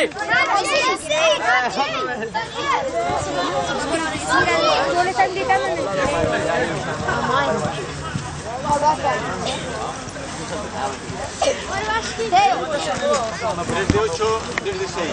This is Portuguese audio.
Sì! Non le sta indicando nel No, 3 de 8, 3 de 6.